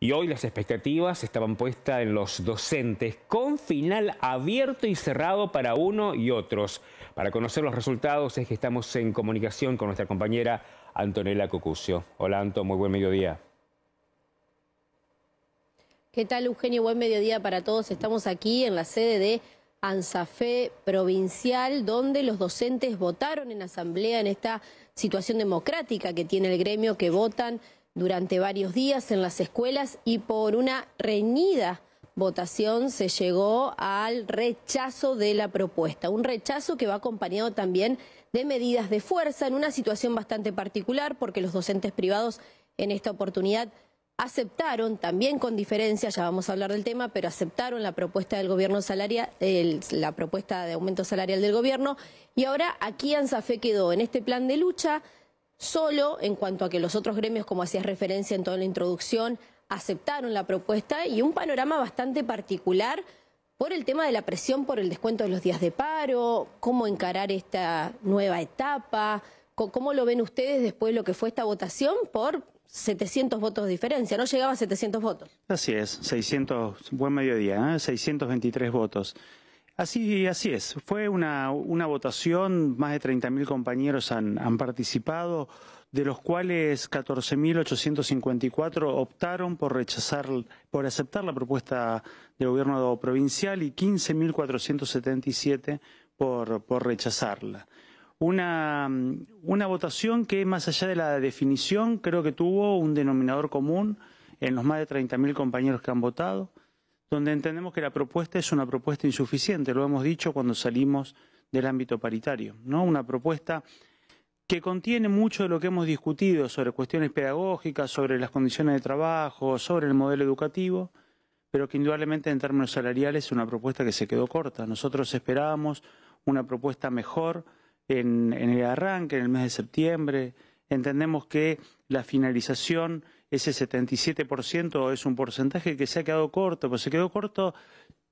Y hoy las expectativas estaban puestas en los docentes, con final abierto y cerrado para uno y otros. Para conocer los resultados es que estamos en comunicación con nuestra compañera Antonella Cocucio. Hola Anto, muy buen mediodía. ¿Qué tal Eugenio? Buen mediodía para todos. Estamos aquí en la sede de ANSAFE provincial, donde los docentes votaron en asamblea en esta situación democrática que tiene el gremio, que votan durante varios días en las escuelas y por una reñida votación se llegó al rechazo de la propuesta. Un rechazo que va acompañado también de medidas de fuerza en una situación bastante particular porque los docentes privados en esta oportunidad aceptaron, también con diferencia, ya vamos a hablar del tema, pero aceptaron la propuesta del gobierno salarial, la propuesta de aumento salarial del gobierno, y ahora aquí ANSAFE quedó en este plan de lucha solo en cuanto a que los otros gremios, como hacías referencia en toda la introducción, aceptaron la propuesta y un panorama bastante particular por el tema de la presión por el descuento de los días de paro, cómo encarar esta nueva etapa, cómo lo ven ustedes después de lo que fue esta votación por 700 votos de diferencia, no llegaba a 700 votos. Así es, 600, buen mediodía, ¿eh? 623 votos. Así, así es. Fue una, una votación, más de 30.000 compañeros han, han participado, de los cuales 14.854 optaron por rechazar, por aceptar la propuesta del gobierno provincial y 15.477 por, por rechazarla. Una, una votación que, más allá de la definición, creo que tuvo un denominador común en los más de 30.000 compañeros que han votado donde entendemos que la propuesta es una propuesta insuficiente, lo hemos dicho cuando salimos del ámbito paritario, ¿no? Una propuesta que contiene mucho de lo que hemos discutido sobre cuestiones pedagógicas, sobre las condiciones de trabajo, sobre el modelo educativo, pero que indudablemente en términos salariales es una propuesta que se quedó corta. Nosotros esperábamos una propuesta mejor en, en el arranque, en el mes de septiembre. Entendemos que la finalización ese 77% es un porcentaje que se ha quedado corto, pues se quedó corto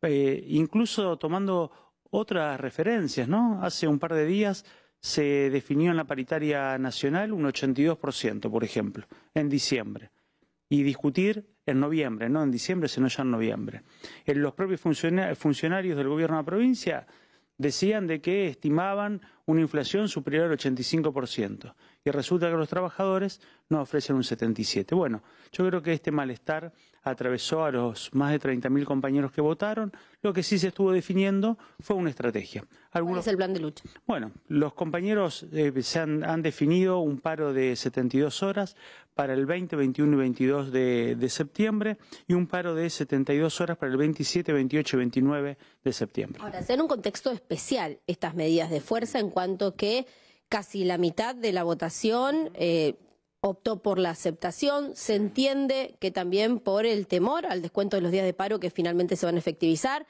eh, incluso tomando otras referencias, ¿no? Hace un par de días se definió en la paritaria nacional un 82%, por ejemplo, en diciembre. Y discutir en noviembre, no en diciembre, sino ya en noviembre. En los propios funcionarios del gobierno de la provincia decían de que estimaban una inflación superior al 85% y resulta que los trabajadores nos ofrecen un 77%. Bueno, yo creo que este malestar atravesó a los más de 30.000 compañeros que votaron. Lo que sí se estuvo definiendo fue una estrategia. ¿Cuál es el plan de lucha? Bueno, los compañeros eh, se han, han, definido un paro de 72 horas para el 20, 21 y 22 de, de, septiembre y un paro de 72 horas para el 27, 28 y 29 de septiembre. Ahora, en un contexto especial estas medidas de fuerza en cuanto que casi la mitad de la votación eh, optó por la aceptación. Se entiende que también por el temor al descuento de los días de paro que finalmente se van a efectivizar.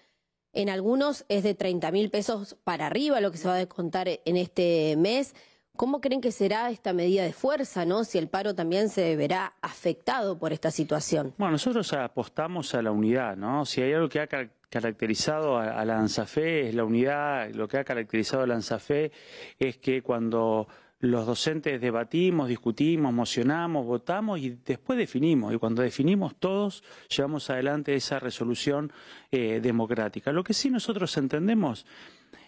En algunos es de 30 mil pesos para arriba lo que se va a descontar en este mes. ¿Cómo creen que será esta medida de fuerza, no? Si el paro también se verá afectado por esta situación. Bueno, nosotros apostamos a la unidad, ¿no? Si hay algo que ha caracterizado a, la ANSAFE es la unidad, lo que ha caracterizado a la ANSAFE es que cuando los docentes debatimos, discutimos, mocionamos, votamos y después definimos. Y cuando definimos todos, llevamos adelante esa resolución eh, democrática. Lo que sí nosotros entendemos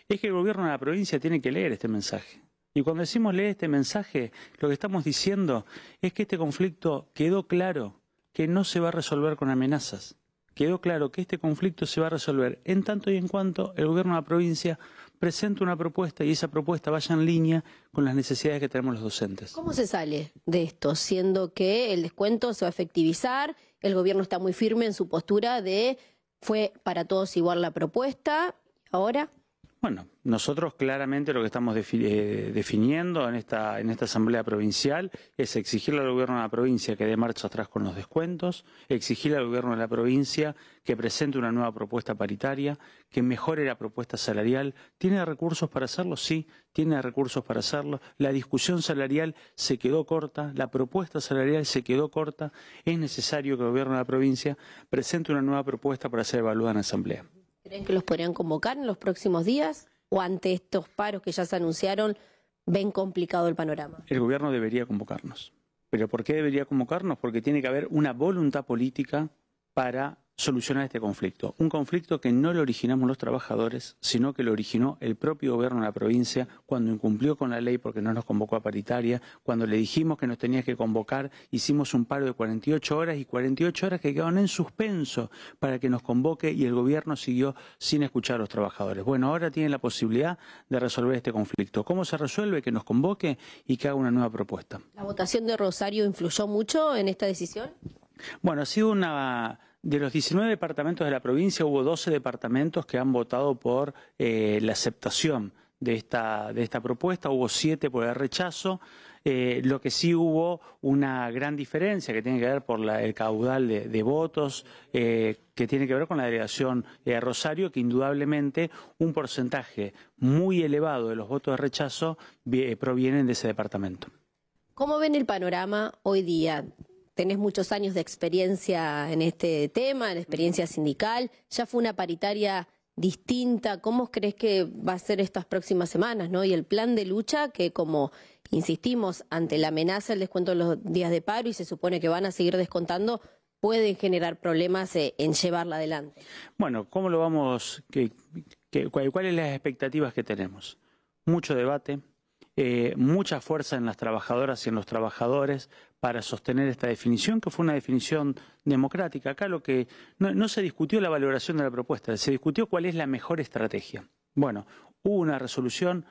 es que el gobierno de la provincia tiene que leer este mensaje. Y cuando decimos leer este mensaje, lo que estamos diciendo es que este conflicto quedó claro que no se va a resolver con amenazas. Quedó claro que este conflicto se va a resolver en tanto y en cuanto el gobierno de la provincia presente una propuesta y esa propuesta vaya en línea con las necesidades que tenemos los docentes. ¿Cómo se sale de esto, siendo que el descuento se va a efectivizar, el gobierno está muy firme en su postura de fue para todos igual la propuesta, ahora? Bueno, nosotros claramente lo que estamos eh, definiendo en esta, en esta Asamblea Provincial es exigirle al Gobierno de la provincia que dé marcha atrás con los descuentos, exigirle al Gobierno de la provincia que presente una nueva propuesta paritaria, que mejore la propuesta salarial. ¿Tiene recursos para hacerlo? Sí, tiene recursos para hacerlo. La discusión salarial se quedó corta, la propuesta salarial se quedó corta. Es necesario que el Gobierno de la provincia presente una nueva propuesta para ser evaluada en la Asamblea. ¿Creen que los podrían convocar en los próximos días? ¿O ante estos paros que ya se anunciaron, ven complicado el panorama? El gobierno debería convocarnos. ¿Pero por qué debería convocarnos? Porque tiene que haber una voluntad política para solucionar este conflicto. Un conflicto que no lo originamos los trabajadores, sino que lo originó el propio gobierno de la provincia cuando incumplió con la ley porque no nos convocó a paritaria, cuando le dijimos que nos tenía que convocar, hicimos un paro de 48 horas y 48 horas que quedaron en suspenso para que nos convoque y el gobierno siguió sin escuchar a los trabajadores. Bueno, ahora tienen la posibilidad de resolver este conflicto. ¿Cómo se resuelve? Que nos convoque y que haga una nueva propuesta. ¿La votación de Rosario influyó mucho en esta decisión? Bueno, ha sido una de los 19 departamentos de la provincia hubo 12 departamentos que han votado por eh, la aceptación de esta, de esta propuesta, hubo 7 por el rechazo. Eh, lo que sí hubo una gran diferencia que tiene que ver por el caudal de, votos, eh, que tiene que ver con la delegación de Rosario, que indudablemente un porcentaje muy elevado de los votos de rechazo provienen de ese departamento. ¿Cómo ven el panorama hoy día? Tenés muchos años de experiencia en este tema, en experiencia sindical, ya fue una paritaria distinta, ¿cómo crees que va a ser estas próximas semanas? ¿no? Y el plan de lucha que como insistimos, ante la amenaza del descuento de los días de paro y se supone que van a seguir descontando, pueden generar problemas eh, en llevarla adelante. Bueno, ¿cómo lo vamos? ¿Cuáles son las expectativas que tenemos? Mucho debate, eh, mucha fuerza en las trabajadoras y en los trabajadores para sostener esta definición, que fue una definición democrática. Acá lo que no, se discutió la valoración de la propuesta, se discutió cuál es la mejor estrategia. Bueno, hubo una resolución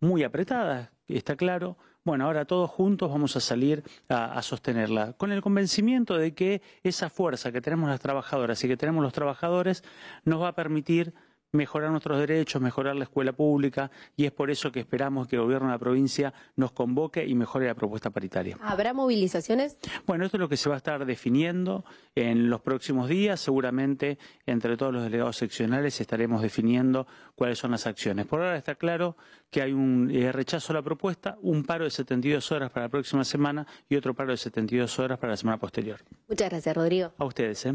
muy apretada, está claro. Bueno, ahora todos juntos vamos a salir a, sostenerla, con el convencimiento de que esa fuerza que tenemos las trabajadoras y que tenemos los trabajadores nos va a permitir mejorar nuestros derechos, mejorar la escuela pública y es por eso que esperamos que el gobierno de la provincia nos convoque y mejore la propuesta paritaria. ¿Habrá movilizaciones? Bueno, esto es lo que se va a estar definiendo en los próximos días. Seguramente entre todos los delegados seccionales estaremos definiendo cuáles son las acciones. Por ahora está claro que hay un eh, rechazo a la propuesta, un paro de 72 horas para la próxima semana y otro paro de 72 horas para la semana posterior. Muchas gracias, Rodrigo. A ustedes. ¿eh?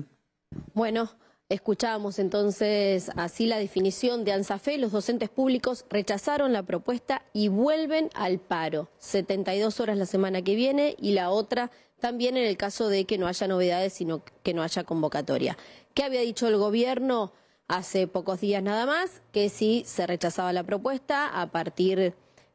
Bueno. Escuchábamos entonces así la definición de ANSAFE. Los docentes públicos rechazaron la propuesta y vuelven al paro. 72 horas la semana que viene y la otra también en el caso de que no haya novedades, sino que no haya convocatoria. ¿Qué había dicho el gobierno hace pocos días nada más? Que si se rechazaba la propuesta a partir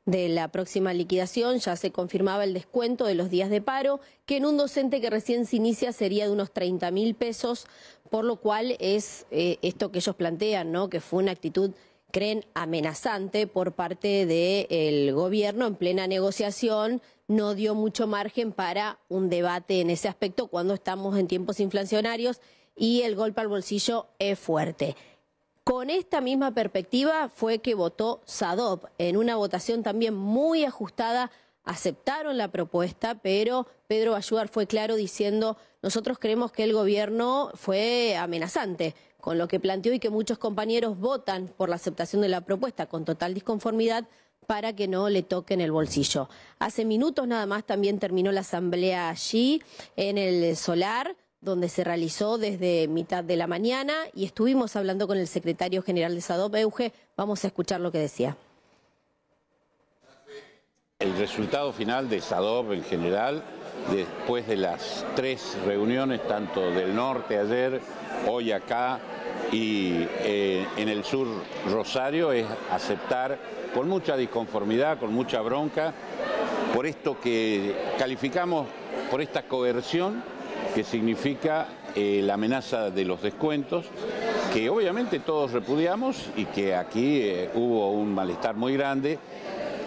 de la próxima liquidación ya se confirmaba el descuento de los días de paro, que en un docente que recién se inicia sería de unos 30 mil pesos, por lo cual es eh, esto que ellos plantean, ¿no? que fue una actitud creen amenazante por parte del gobierno en plena negociación, no dio mucho margen para un debate en ese aspecto cuando estamos en tiempos inflacionarios y el golpe al bolsillo es fuerte. Con esta misma perspectiva fue que votó SADOP en una votación también muy ajustada. Aceptaron la propuesta, pero Pedro Ayudar fue claro diciendo nosotros creemos que el gobierno fue amenazante con lo que planteó y que muchos compañeros votan por la aceptación de la propuesta con total disconformidad para que no le toquen el bolsillo. Hace minutos nada más también terminó la asamblea allí en el solar donde se realizó desde mitad de la mañana y estuvimos hablando con el secretario general de SADOP, Euge. Vamos a escuchar lo que decía. El resultado final de SADOP en general, después de las tres reuniones, tanto del norte ayer, hoy acá y eh, en el sur Rosario, es aceptar con mucha disconformidad, con mucha bronca, por esto que calificamos, por esta coerción que significa eh, la amenaza de los descuentos, que obviamente todos repudiamos y que aquí eh, hubo un malestar muy grande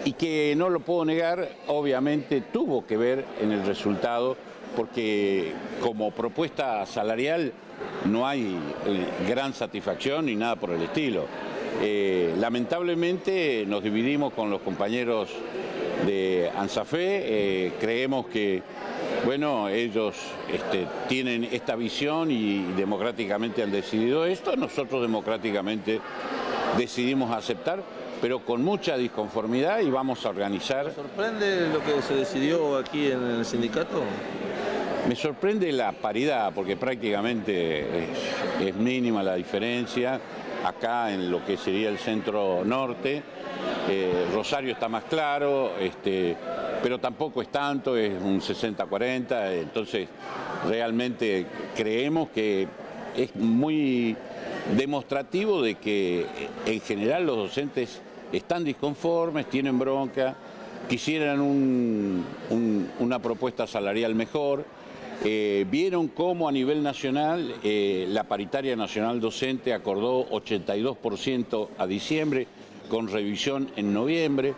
y que no lo puedo negar, obviamente tuvo que ver en el resultado, porque como propuesta salarial no hay eh, gran satisfacción ni nada por el estilo. lamentablemente nos dividimos con los compañeros de ANSAFE, creemos que bueno, ellos este, tienen esta visión y democráticamente han decidido esto, nosotros democráticamente decidimos aceptar, pero con mucha disconformidad y vamos a organizar. ¿Me sorprende lo que se decidió aquí en el sindicato? Me sorprende la paridad, porque prácticamente es, mínima la diferencia. Acá en lo que sería el centro norte, eh, Rosario está más claro, este, pero tampoco es tanto, es un 60-40, entonces realmente creemos que es muy demostrativo de que en general los docentes están disconformes, tienen bronca, quisieran una propuesta salarial mejor. Eh, vieron cómo a nivel nacional eh, la paritaria nacional docente acordó 82% a diciembre con revisión en noviembre,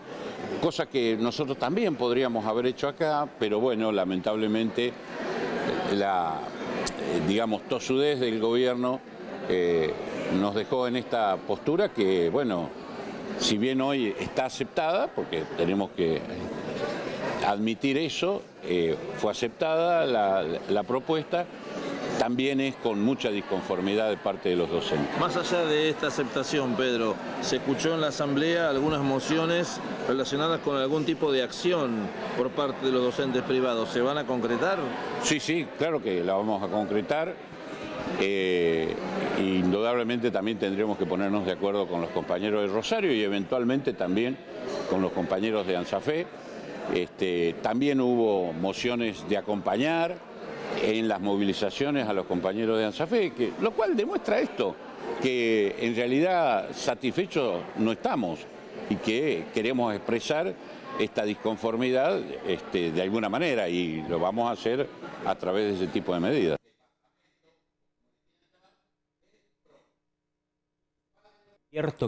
cosa que nosotros también podríamos haber hecho acá, pero bueno, lamentablemente la, eh, digamos, tosudez del gobierno nos dejó en esta postura que, bueno, si bien hoy está aceptada, porque tenemos que admitir eso, eh, fue aceptada la, propuesta, también es con mucha disconformidad de parte de los docentes. Más allá de esta aceptación, Pedro, ¿se escuchó en la Asamblea algunas mociones relacionadas con algún tipo de acción por parte de los docentes privados? ¿Se van a concretar? Sí, sí, claro que la vamos a concretar. Eh, indudablemente también tendremos que ponernos de acuerdo con los compañeros de Rosario y eventualmente también con los compañeros de ANSAFE. Este, también hubo mociones de acompañar en las movilizaciones a los compañeros de ANSAFE, que, lo cual demuestra esto, que en realidad satisfechos no estamos y que queremos expresar esta disconformidad este, de alguna manera y lo vamos a hacer a través de ese tipo de medidas.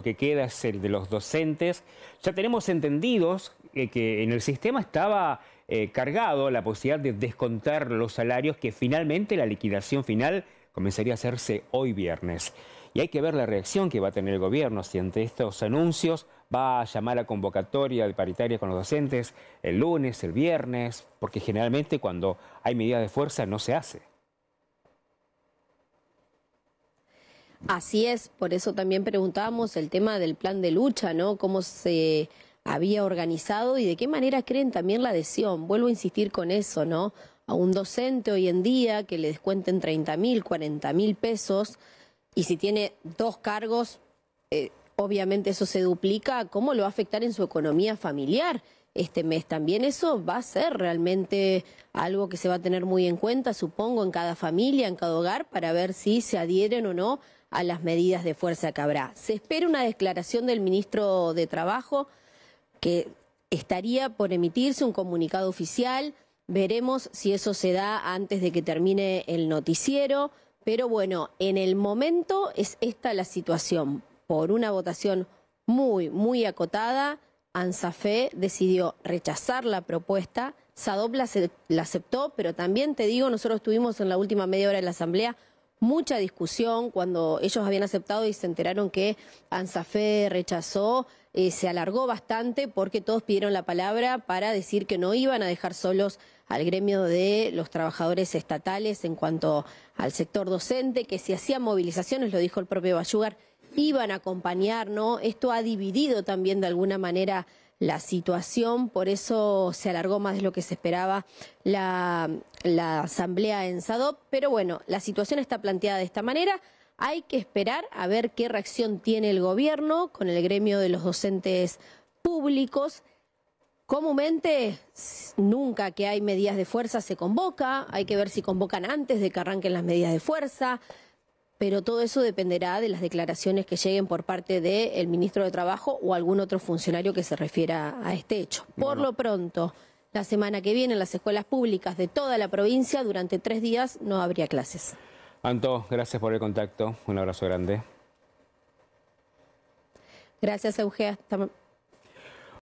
que queda es el de los docentes. Ya tenemos entendidos que, en el sistema estaba eh, cargado la posibilidad de descontar los salarios, que finalmente la liquidación final comenzaría a hacerse hoy viernes. Y hay que ver la reacción que va a tener el gobierno si ante estos anuncios va a llamar a convocatoria de paritaria con los docentes el lunes, el viernes, porque generalmente cuando hay medidas de fuerza no se hace. Así es, por eso también preguntábamos el tema del plan de lucha, ¿no? Cómo se había organizado y de qué manera creen también la adhesión. Vuelvo a insistir con eso, ¿no? A un docente hoy en día que le descuenten 30 mil, 40 mil pesos y si tiene dos cargos, eh, obviamente eso se duplica, ¿cómo lo va a afectar en su economía familiar? este mes. También eso va a ser realmente algo que se va a tener muy en cuenta, supongo, en cada familia, en cada hogar, para ver si se adhieren o no a las medidas de fuerza que habrá. Se espera una declaración del ministro de Trabajo que estaría por emitirse un comunicado oficial. Veremos si eso se da antes de que termine el noticiero. Pero bueno, en el momento es esta la situación. Por una votación muy, muy acotada, ANSAFE decidió rechazar la propuesta. SADOP la, aceptó, pero también te digo, nosotros estuvimos en la última media hora de la Asamblea mucha discusión cuando ellos habían aceptado y se enteraron que ANSAFE rechazó. Eh, se alargó bastante porque todos pidieron la palabra para decir que no iban a dejar solos al gremio de los trabajadores estatales en cuanto al sector docente, que si hacían movilizaciones, lo dijo el propio Bayugar, iban a acompañar, ¿no? Esto ha dividido también de alguna manera la situación, por eso se alargó más de lo que se esperaba la, asamblea en SADOP, pero bueno, la situación está planteada de esta manera. Hay que esperar a ver qué reacción tiene el gobierno con el gremio de los docentes públicos. Comúnmente, nunca que hay medidas de fuerza se convoca, hay que ver si convocan antes de que arranquen las medidas de fuerza pero todo eso dependerá de las declaraciones que lleguen por parte del ministro de Trabajo o algún otro funcionario que se refiera a este hecho. Por lo pronto, la semana que viene en las escuelas públicas de toda la provincia, durante tres días, no habría clases. Anto, gracias por el contacto. Un abrazo grande. Gracias, Eugenia.